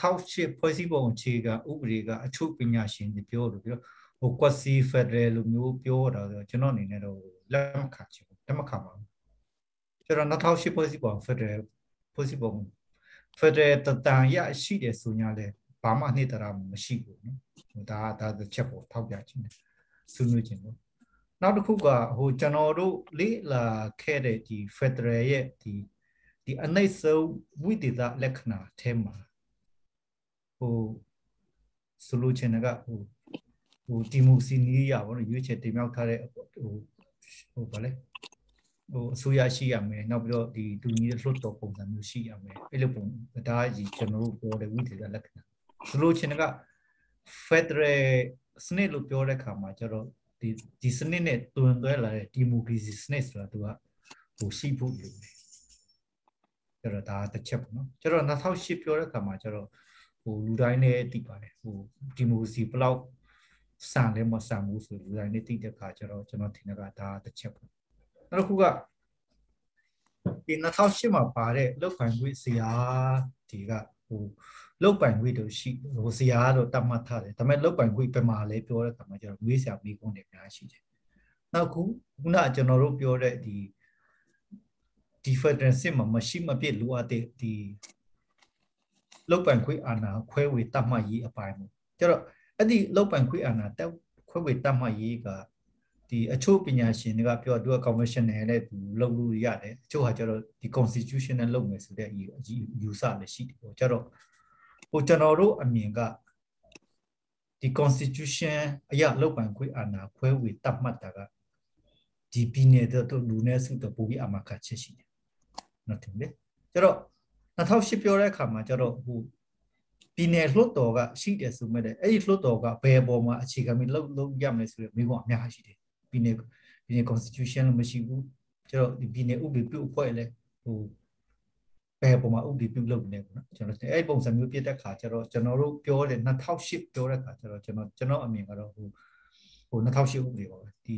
2008ဖွဲ့စည်းပုံအခြေခံဥပဒေကအချုပ်ပညာရှင်တွေပြောလို့ပြောဟိုကွက်စီဖက်ဒရယ်လိုမျိုးပြောတာဆိုကျွန်တော်အနေနဲ့တော့လက်မခံချင်ဘူးလက်မခံပါဘူးကျွန်တော်2008ဖွဲ့စည်းပုံဖက်ဒရယ်ဖွဲ့စည်းပုံဖက်ဒရယ်တတန်ရရှိတယ်ဆိုညာလဲဘာမှနှိမ့်တရာမရှိဘူးနော်ဒါဒါတစ်ချက်ပေါ်ထောက်ပြခြင်းဆွေးနွေးခြင်းပေါ့နောက်တစ်ခုကဟိုကျွန်တော်တို့လေ့လာခဲ့တဲ့ဒီ Federal ရဲ့ဒီဒီအနိစ္စဝိသေသလက္ခဏာအဲမှာ ဟိုဆိုလိုချင်တာကဟိုဟိုဒီမိုစီနီးရပါတော့ရွေးချယ်တင်မြှောက်ထားတဲ့ဟိုဟိုဗာလဲဟိုအစိုးရရှိရမယ်နောက်ပြီးတော့ဒီတူညီတဲ့လွှတ်တော်ပုံစံမျိုးရှိရမယ်အဲ့လိုပုံဒါကြီးကျွန်တော်တို့ပြောတဲ့ဝိသေသလက္ခဏာဆိုလိုချင်တာက Federal စနစ်လို့ပြောတဲ့အခါမှာကျတော့ဒီဒီစနစ်နဲ့တွင်သွဲလာတဲ့ဒီမိုကရေစီစနစ်ဆိုတာသူကဟိုရှိဖို့လိုတယ်ကျတော့ဒါတစ်ချက်ပေါ့နော်ကျတော့2008ပြောတဲ့အခါမှာကျတော့ ဟိုလူတိုင်းနဲ့သိပါတယ်ဟိုဒီမိုကရေစီဘလောက်စံလဲမစံဘူးဆိုလူတိုင်းနဲ့သိတဲ့အခါကျတော့ကျွန်တော်ထင်တာကဒါတစ်ချက်ပေါ့နောက်တစ်ခုကဒီ2008မှာပါတဲ့လောက်ခိုင်ဝိဆရာဒီကဟိုလောက်ပိုင်ခွေတို့ရှိဟိုဇရာတို့တတ်မှတ်ထားတယ်ဒါပေမဲ့လောက်ပိုင်ခွေပြမာလဲပြောတဲ့အခါမှာကျတော့ငွေဆရာမိကုန်းတွေအများရှိတယ်နောက်ခုခုနကျွန်တော်တို့ပြောတဲ့ဒီဒီ federal စစ်မှာမရှိမပြည့်လိုအပ်တဲ့ဒီ လောက်ပိုင်ခွေအာဏာခွဲဝေတတ်မှတ်ရေးအပိုင်းပေါ့ကျတော့အဲ့ဒီလောက်ပိုင်ခွေအာဏာတက်ခွဲဝေတတ်မှတ်ရေးကဒီအချို့ပညာရှင်တွေကပြောသူက conventional နဲ့သူလုပ်လို့ရတယ်အချို့ဟာကျတော့ဒီ constitution နဲ့လုပ်မယ်ဆိုတဲ့အယူဆလည်းရှိတယ်ပေါ့ကျတော့ဟိုကျွန်တော်တို့အမြင်ကဒီ constitution အရာလောက်ပံခွေအာဏာခွဲဝေတတ်မှတ်တာကဒီပြည်နယ်တို့လူနည်းစုတို့ပိုပြီးအမခချက်ရှိတယ်နော်တင်လေကျတော့ 2008ပြောတဲ့အခါမှာကျတော့ဟိုပြည်နယ်လွှတ်တော်ကရှိတယ်ဆိုမဲ့အဲ့ဒီလွှတ်တော်ကဘယ်ပေါ်မှာအခြေခံပြီးလုပ်လုပ်ရမလဲဆိုတဲ့မိဘအများကြီးရှိတယ်ပြည်နယ်ပြည်နယ် constitution လို့မရှိဘူးကျတော့ဒီပြည်နယ်ဥပဒေပြုအဖွဲ့လဲဟိုဘယ်ပုံမှာဥပဒေပြုလုပ်နေပေါ့နော်ကျွန်တော်အဲ့ပုံစံမျိုးပြတဲ့ခါကျတော့ကျွန်တော်တို့ပြောတယ်2008ပြောတဲ့ခါကျတော့ကျွန်တော်ကျွန်တော်အမြင်ကတော့ဟိုဟို2008ဥပဒေပါပဲဒီ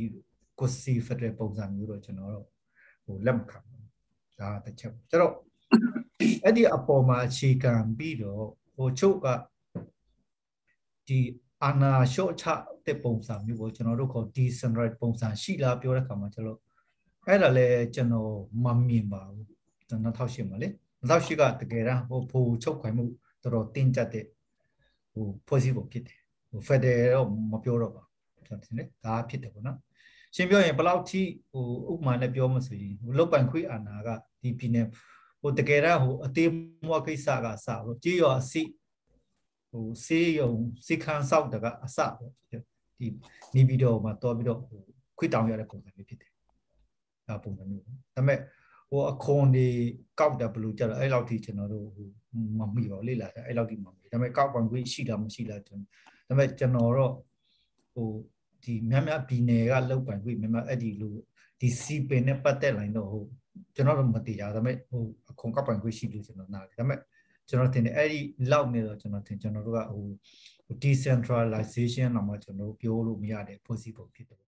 ကိုစီဖက်ဒရယ်ပုံစံမျိုးတော့ကျွန်တော်တော့ဟိုလက်မခံဘူးဒါတစ်ချက်ကျတော့ အဲ့ဒီအပေါ်မှာအခြေခံပြီးတော့ဟိုချုပ်ကဒီအာနာရှော့ချတဲ့ပုံစံမျိုးပေါ့ကျွန်တော်တို့ခေါ် decentralized ပုံစံရှိလားပြောတဲ့ခါမှာကျတော့အဲ့ဒါလည်းကျွန်တော်မမြင်ပါဘူးကျွန်တော်2008မှာလေ2008ကတကယ်တမ်းဟိုဖိုချုပ်ခွင်မှုတော်တော်တင်းကျပ်တဲ့ဟိုဖွဲ့စည်းပုံဖြစ်တယ်ဟို federal တော့မပြောတော့ပါကျွန်တော်ထင်တယ်ဒါဖြစ်တယ်ပေါ့နော်ရှင်းပြောရင်ဘယ်လောက်ထိဟိုဥပမာနဲ့ပြောမှဆိုရင်ဟိုလုတ်ပိုင်ခွေးအာဏာကဒီပြည်နယ် ဟိုတကယ်တော့ဟိုအသေးမွားကိစ္စကစလို့ကြေးရောအစိဟိုစေးယုံစိခန်းဆောက်တကအစပေါ့ဒီနေပြီးတော့မှတော်ပြီးတော့ဟိုခွေးတောင်ရတဲ့ပုံစံမျိုးဖြစ်တယ်ဒါပုံစံမျိုးဒါပေမဲ့ဟိုအခွန်တွေကောက်တယ်ဘယ်လိုကြတော့အဲ့လောက်ထိကျွန်တော်တို့ဟိုမမိပါဘူးလေ့လာတယ်အဲ့လောက်ထိမမိဒါပေမဲ့ကောက်ပွန်ခွေးရှိလားမရှိလားကျွန်တော်ဒါပေမဲ့ကျွန်တော်တော့ဟို ဒီများများဘီနယ်ကလောက်ပိုင်ခွေးများများအဲ့ဒီလိုဒီစီပင်နဲ့ပတ်သက်လာရင်တော့ဟိုကျွန်တော်တို့မသိရဒါပေမဲ့ဟိုအခွန်ကောက်ပိုင်ခွေးရှိလို့ကျွန်တော်နားတယ်ဒါပေမဲ့ကျွန်တော်ထင်တယ်အဲ့ဒီလောက်နေတော့ကျွန်တော်ထင်ကျွန်တော်တို့ကဟို decentralization တော့မှကျွန်တော်တို့ပြောလို့မရတဲ့ဖွဲ့စည်းပုံဖြစ်တယ်